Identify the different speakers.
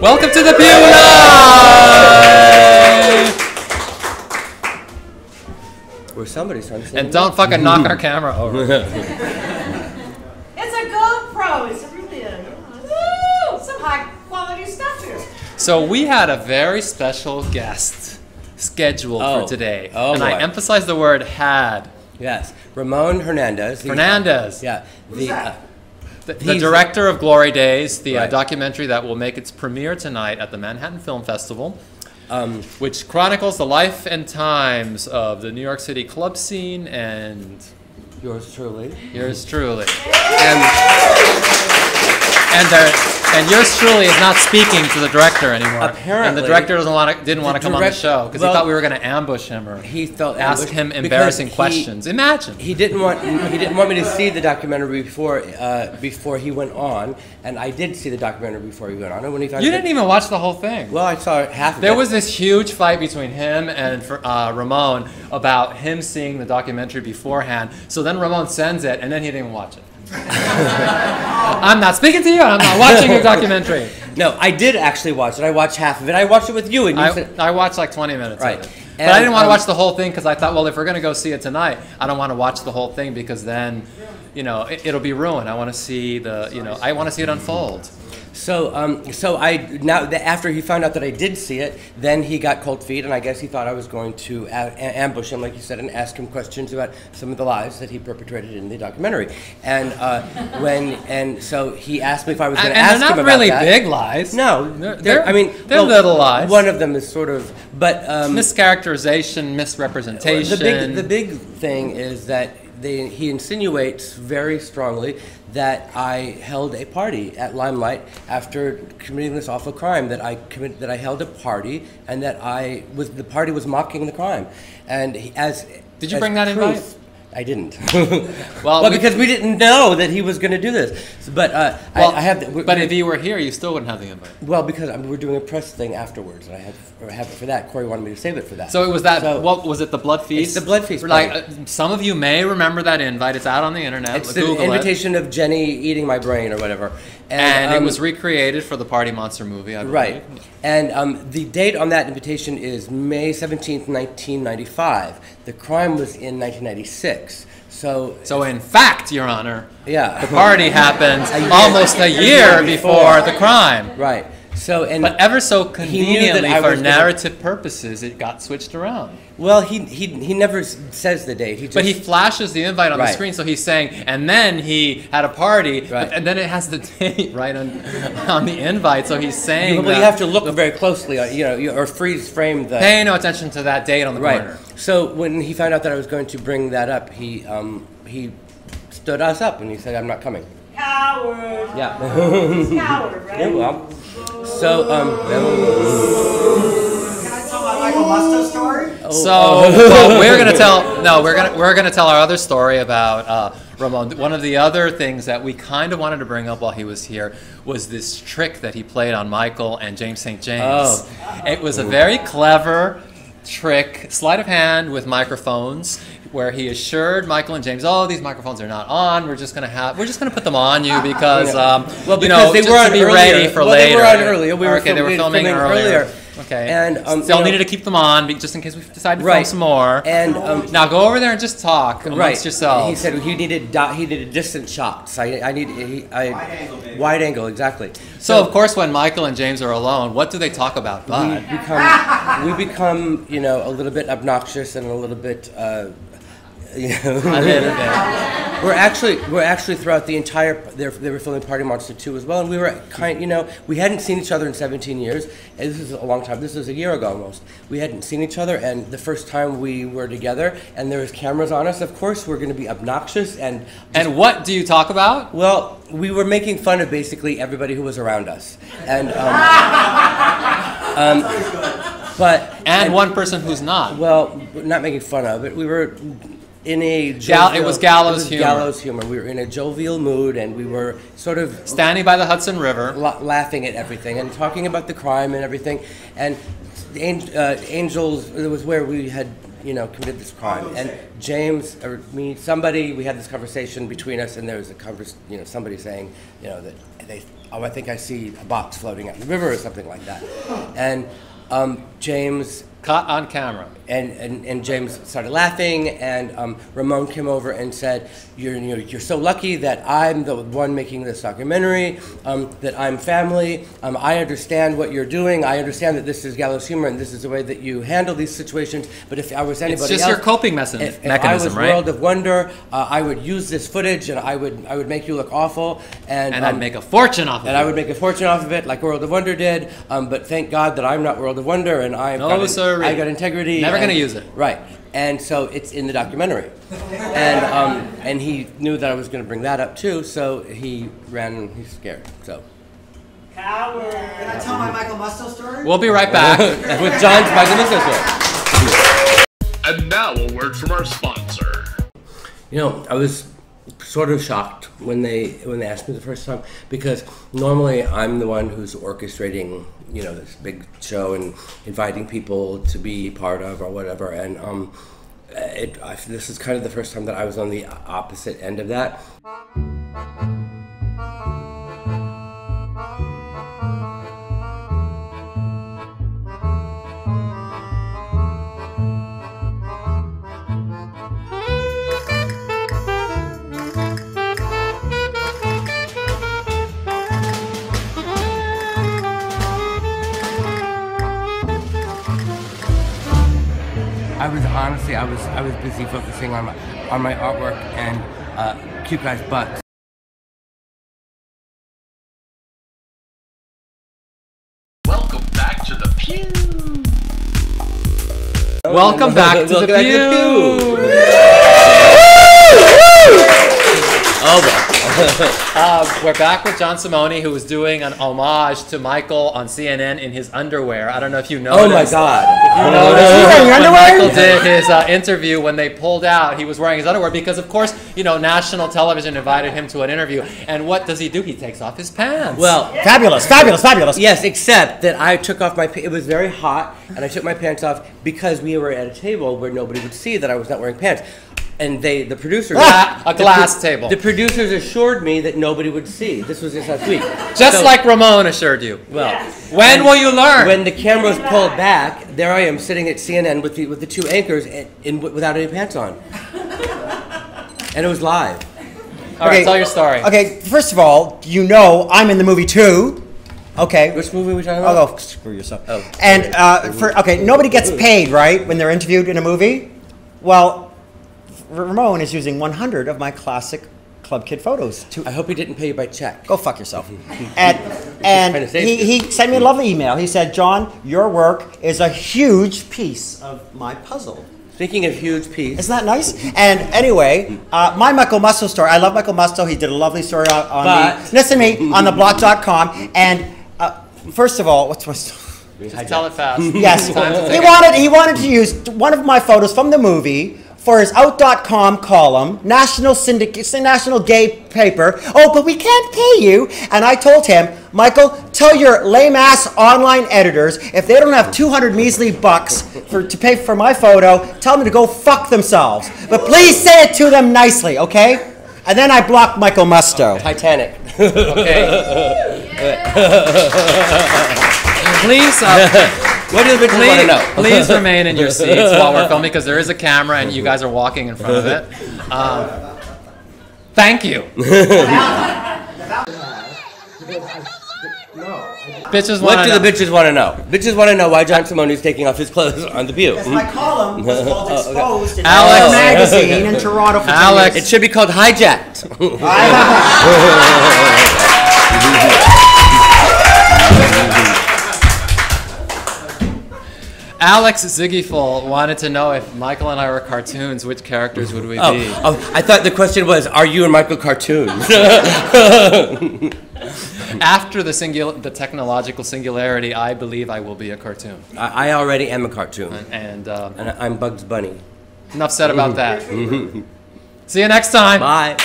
Speaker 1: Welcome to the Pee-ew Live!
Speaker 2: Where somebody's trying to
Speaker 1: And don't fucking knock our camera over.
Speaker 3: It's a GoPro. It's really a woo, some high quality stuff here.
Speaker 1: So we had a very special guest scheduled
Speaker 2: Oh.
Speaker 1: for today.
Speaker 2: Oh,
Speaker 1: and I emphasize the word had.
Speaker 2: Yes, Ramon Hernandez. Hernandez.
Speaker 1: Fernandez.
Speaker 2: Yeah, the, uh,
Speaker 1: The, the director of Glory Daze, the uh, documentary that will make its premiere tonight at the Manhattan Film Festival,
Speaker 2: um,
Speaker 1: which chronicles the life and times of the New York City club scene and
Speaker 2: yours truly.
Speaker 1: yours truly.
Speaker 2: And
Speaker 1: And there, and yours truly is not speaking to the director anymore. Apparently, and the director doesn't want to, didn't want to come on the show because
Speaker 2: well-
Speaker 1: he thought we were going to ambush him or
Speaker 2: he felt
Speaker 1: ask him embarrassing
Speaker 2: he-
Speaker 1: questions. Imagine.
Speaker 2: He didn't want he didn't want me to see the documentary before uh, before he went on, and I did see the documentary before he went on. And when he found
Speaker 1: you didn't even watch the whole thing.
Speaker 2: well, I saw half of
Speaker 1: There
Speaker 2: it.
Speaker 1: was this huge fight between him and uh, Ramon about him seeing the documentary beforehand. So then Ramon sends it, and then he didn't even watch it. I'm not speaking to you. I'm not watching your documentary.
Speaker 2: no, I did actually watch it. I watched half of it. I watched it with you, and you
Speaker 1: I,
Speaker 2: said
Speaker 1: I watched like 20 minutes
Speaker 2: Right.
Speaker 1: of it.
Speaker 2: And,
Speaker 1: but I didn't want to
Speaker 2: um,
Speaker 1: watch the whole thing because I thought, well, if we're going to go see it tonight, I don't want to watch the whole thing because then, you know, it, it'll be ruined. I want to see the, you know, I want to see it unfold.
Speaker 2: So, um, so I now that after he found out that I did see it, then he got cold feet, and I guess he thought I was going to a- ambush him, like you said, and ask him questions about some of the lies that he perpetrated in the documentary. And uh, when and so he asked me if I was going to ask
Speaker 1: they're
Speaker 2: him
Speaker 1: not
Speaker 2: about
Speaker 1: really big lies.
Speaker 2: No,
Speaker 1: They're-
Speaker 2: they're, I mean,
Speaker 1: they're little lies.
Speaker 2: One of them is sort of, but um,
Speaker 1: Mischaracterization, misrepresentation.
Speaker 2: the big the big thing is that they, he insinuates very strongly that I held a party at Limelight after committing this awful crime. That I commit, that I held a party and that I was the party was mocking the crime. And he, as
Speaker 1: Did you
Speaker 2: as
Speaker 1: bring that
Speaker 2: proof-
Speaker 1: invite?
Speaker 2: I didn't.
Speaker 1: Well,
Speaker 2: well,
Speaker 1: we-
Speaker 2: because we didn't know that he was going to do this. But uh,
Speaker 1: well,
Speaker 2: I, I have. The,
Speaker 1: but if you were here, you still wouldn't have the invite.
Speaker 2: well, because I mean, we're doing a press thing afterwards, and I had or have it for that. Corey wanted me to save it for that.
Speaker 1: So it was that.
Speaker 2: So-
Speaker 1: what was it? The blood feast.
Speaker 2: the blood feast
Speaker 1: Like uh, some of you may remember that invite. It's out on the internet.
Speaker 2: It's
Speaker 1: Google
Speaker 2: the
Speaker 1: it.
Speaker 2: invitation of Jenny eating my brain or whatever.
Speaker 1: And it
Speaker 2: um,
Speaker 1: was recreated for the Party Monster movie. I believe.
Speaker 2: right. And um, the date on that invitation is May 17th, 1995. The crime was in 1996. So,
Speaker 1: So in fact, Your Honor,
Speaker 2: yeah.
Speaker 1: the party happened almost a year before the crime.
Speaker 2: Right. So, and
Speaker 1: But ever so
Speaker 2: He knew that
Speaker 1: conveniently for
Speaker 2: was gonna-
Speaker 1: narrative purposes, it got switched around.
Speaker 2: well, he, he, he never says the date. He just,
Speaker 1: But he flashes the invite on the screen, so he's saying, and then he had a party, but-
Speaker 2: Right.
Speaker 1: and then it has the date right on, on the invite, so he's saying
Speaker 2: well, you have to look very closely, you know, or freeze frame the.
Speaker 1: pay no attention to that date on the
Speaker 2: Right.
Speaker 1: corner.
Speaker 2: So when he found out that I was going to bring that up, he um, he stood us up and he said, "I'm not coming."
Speaker 3: Coward.
Speaker 2: Yeah.
Speaker 3: Coward, right?
Speaker 2: yeah well. So um.
Speaker 3: Can I tell my Michael Musto story?
Speaker 1: So well, we're gonna tell no, we're gonna we're gonna tell our other story about uh, Ramon. One of the other things that we kind of wanted to bring up while he was here was this trick that he played on Michael and James St. James.
Speaker 2: Oh.
Speaker 1: It was a very clever trick, sleight of hand with microphones. Where he assured Michael and James, "Oh, these microphones are not on. We're just gonna have, we're just gonna put them on you because, um,
Speaker 2: Well,
Speaker 1: you
Speaker 2: because
Speaker 1: know,
Speaker 2: they were
Speaker 1: to
Speaker 2: on
Speaker 1: be
Speaker 2: earlier.
Speaker 1: ready for
Speaker 2: Well,
Speaker 1: later."
Speaker 2: they were on earlier. We were
Speaker 1: okay, they were
Speaker 2: film-
Speaker 1: filming,
Speaker 2: filming
Speaker 1: earlier.
Speaker 2: earlier.
Speaker 1: Okay,
Speaker 2: And, um,
Speaker 1: still
Speaker 2: you know-
Speaker 1: needed to keep them on just in case we decide to film some more.
Speaker 2: And um,
Speaker 1: Now go over there and just talk amongst
Speaker 2: right,
Speaker 1: yourselves.
Speaker 2: he said he needed di- he needed distant shots. I, I need he, I, wide angle, wide angle exactly.
Speaker 1: so of course, when Michael and James are alone, what do they talk about?
Speaker 2: we become we become you know a little bit obnoxious and a little bit. Uh, you know,
Speaker 1: A little bit.
Speaker 2: We're actually we're actually throughout the entire they they were filming Party Monster 2 as well, and we were kind you know we hadn't seen each other in 17 years. And this is a long time. This was a year ago almost. We hadn't seen each other, and the first time we were together, and there was cameras on us. Of course, we're going to be obnoxious and
Speaker 1: And what do you talk about?
Speaker 2: well, we were making fun of basically everybody who was around us, and um, um, but
Speaker 1: And one person who's not.
Speaker 2: well, not making fun of it. We were in a
Speaker 1: Gal- it was gallows
Speaker 2: it was
Speaker 1: humor.
Speaker 2: Gallows humor. We were in a jovial mood, and we were sort of
Speaker 1: Standing by the Hudson River.
Speaker 2: la- laughing at everything and talking about the crime and everything. And the Ang- uh, Angels it was where we had you know, committed this crime. And James or me, somebody, we had this conversation between us, and there was a convers, you know, somebody saying, you know, that they, oh, I think I see a box floating out in the river or something like that. And um, James
Speaker 1: Caught on camera.
Speaker 2: and, and, and James started laughing, and um, Ramon came over and said, you're, you're, you're so lucky that I'm the one making this documentary, um, that I'm family. Um, I understand what you're doing. I understand that this is gallows humor and this is the way that you handle these situations. But if I was anybody
Speaker 1: just
Speaker 2: else,
Speaker 1: your coping mechanism-
Speaker 2: if, if I was
Speaker 1: right?
Speaker 2: World of Wonder, uh, I would use this footage and I would, I would make you look awful. And,
Speaker 1: And I'd
Speaker 2: um,
Speaker 1: make a fortune off of
Speaker 2: and
Speaker 1: it.
Speaker 2: I would make a fortune off of it, like World of Wonder did. Um, but thank God that I'm not World of Wonder, and I'm...
Speaker 1: No,
Speaker 2: got, in-
Speaker 1: sirree.
Speaker 2: I got integrity.
Speaker 1: Never gonna use it.
Speaker 2: Right, and so it's in the documentary, and um, and he knew that I was going to bring that up too, so he ran. and He's scared. So
Speaker 3: Coward.
Speaker 4: Can I tell my Michael Musto story?
Speaker 1: We'll be right back.
Speaker 2: with John's Michael Musto story.
Speaker 5: And now a word from our sponsor.
Speaker 2: You know, I was sort of shocked when they when they asked me the first time because normally I'm the one who's orchestrating you know this big show and inviting people to be part of or whatever. And um it I, this is kind of the first time that I was on the opposite end of that honestly I was I was busy focusing on my on my artwork and uh, cute guys butts
Speaker 5: Welcome back to the Pee-ew.
Speaker 1: Welcome back to the
Speaker 2: Welcome back to the
Speaker 1: Pee-ew.
Speaker 2: Oh well.
Speaker 1: Uh, we're back with John Simone, who was doing an homage to Michael on CNN in his underwear. I don't know if you noticed.
Speaker 2: oh my god
Speaker 1: You noticed
Speaker 4: wearing
Speaker 1: when
Speaker 4: underwear?
Speaker 1: Michael did his uh, interview when they pulled out, he was wearing his underwear because, of course, you know, national television invited him to an interview. And what does he do? He takes off his pants.
Speaker 2: well
Speaker 4: Fabulous, fabulous, fabulous.
Speaker 2: Yes, except that I took off my. pa- It was very hot, and I took my pants off because we were at a table where nobody would see that I was not wearing pants. And they, the producers,
Speaker 1: Ah, a
Speaker 2: the
Speaker 1: glass table.
Speaker 2: The producers assured me that nobody would see. This was just last week.
Speaker 1: just
Speaker 2: So-
Speaker 1: like Ramon assured you.
Speaker 2: well,
Speaker 1: When will you learn?
Speaker 2: when the camera's pulled back, there I am sitting at CNN with the with the two anchors in, in, without any pants on, and it was live.
Speaker 1: All right, tell your story.
Speaker 4: Okay, first of all, you know I'm in the movie too. Okay.
Speaker 2: Which movie are we talking about?
Speaker 4: Oh, go screw yourself.
Speaker 2: Oh.
Speaker 4: And uh, for okay, nobody gets paid, right, when they're interviewed in a movie. Well, Ramon is using 100 of my classic Club Kid photos to
Speaker 2: I hope he didn't pay you by check.
Speaker 4: Go fuck yourself. and and
Speaker 2: Trying to save
Speaker 4: he,
Speaker 2: you.
Speaker 4: he sent me a lovely email. He said, John, your work is a huge piece of my puzzle.
Speaker 2: Speaking of huge piece,
Speaker 4: Isn't that nice? And anyway, uh, my Michael Musto story. I love Michael Musto. He did a lovely story on, on
Speaker 2: But-
Speaker 4: the, listen to me on the blog.com. And uh, first of all, what's my story?
Speaker 1: Just tell it fast.
Speaker 4: Yes, he wanted he wanted to use one of my photos from the movie for his out.com column, national syndicate, national gay paper. Oh, but we can't pay you. And I told him, Michael, tell your lame ass online editors if they don't have 200 measly bucks for to pay for my photo, tell them to go fuck themselves. But please say it to them nicely, okay? And then I blocked Michael Musto.
Speaker 2: Titanic.
Speaker 1: Okay. Please, uh,
Speaker 2: what do the bitches want to
Speaker 1: please,
Speaker 2: know?
Speaker 1: please remain in your seats while we're filming because there is a camera and you guys are walking in front of it. Um, thank you. Bitches
Speaker 2: What
Speaker 1: want
Speaker 2: do the bitches want to know? Bitches want to know why John Simone is taking off his clothes on the View.
Speaker 4: My column was called Exposed in
Speaker 1: Alex.
Speaker 4: Alex magazine in Toronto for
Speaker 1: Alex.
Speaker 2: It should be called hijacked.
Speaker 1: Alex Ziggyful wanted to know if Michael and I were cartoons, which characters would we
Speaker 2: Oh,
Speaker 1: be?
Speaker 2: oh, I thought the question was, are you and Michael cartoons?
Speaker 1: After the singul- the technological singularity, I believe I will be a cartoon.
Speaker 2: I, I already am a cartoon,
Speaker 1: And uh,
Speaker 2: and I'm Bugs Bunny.
Speaker 1: enough said about that. See you next time.
Speaker 2: Bye.